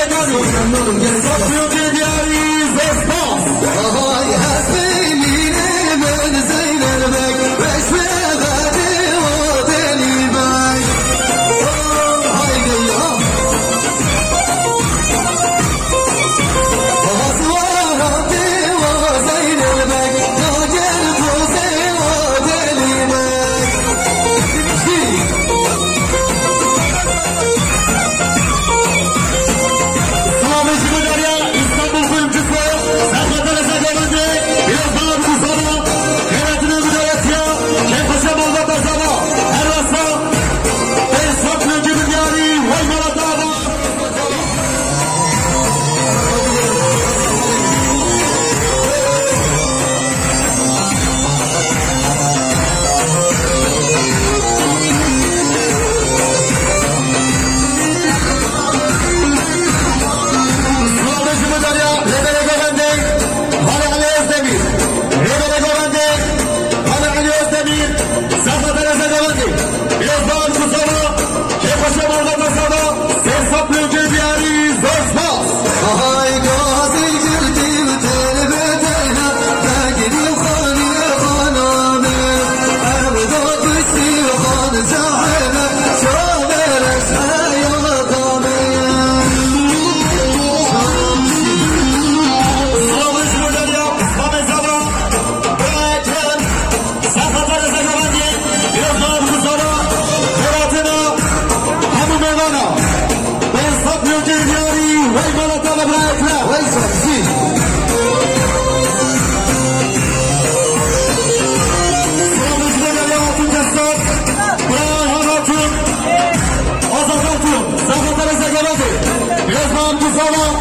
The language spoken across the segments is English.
在那里我想到了 Bravo!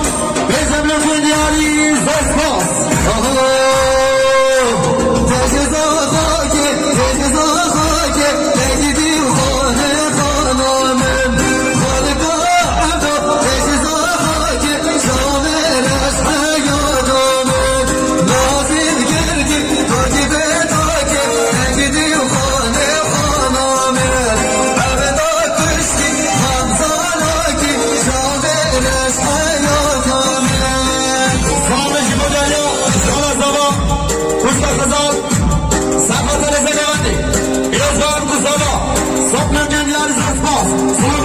off.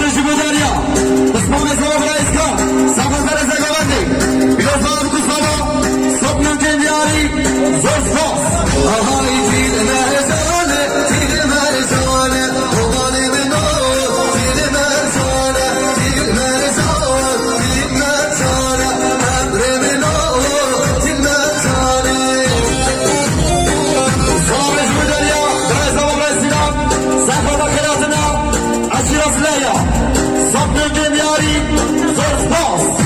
Ferrari, first boss.